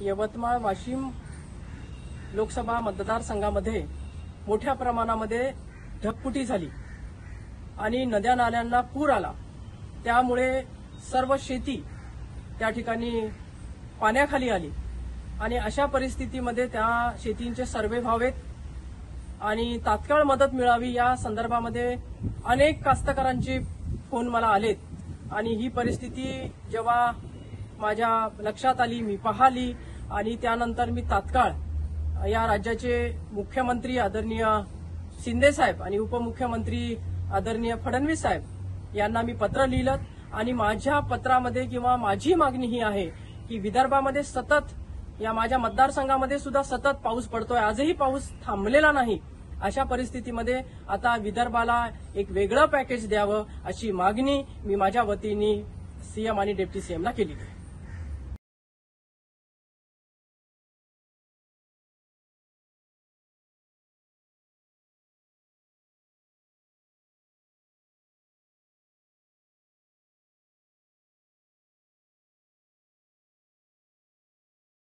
यवतमाळ वाशिम लोकसभा मतदारसंघामध्ये मोठ्या प्रमाणामध्ये ढगफुटी झाली आणि नद्या नाल्यांना पूर आला. त्यामुळे सर्व शेती त्या ठिकाणी पाण्याखाली आली आणि अशा परिस्थितीमध्ये त्या शेतींचे सर्वे व्हावेत आणि तात्काळ मदत मिळावी या संदर्भामध्ये अनेक कास्तकारांचे फोन मला आलेत आणि ही परिस्थिती जेव्हा माझ्या लक्षात आली मी पाहिली आणि त्यानंतर मी तात्काळ या राज्याचे मुख्यमंत्री आदरणीय शिंदे साहेब आणि उपमुख्यमंत्री आदरणीय फडणवीस साहेब यांना मी पत्र लिहिलं आणि माझ्या पत्रामध्ये किंवा माझी मागणी ही आहे की विदर्भामध्ये सतत या माझ्या मतदारसंघामध्ये सुद्धा सतत पाऊस पडतोय. आजही पाऊस थांबलेला नाही. अशा परिस्थितीमध्ये आता विदर्भाला एक वेगळं पॅकेज द्यावं अशी मागणी मी माझ्या वतीने सीएम आणि डेप्टी सीएमला केली आहे.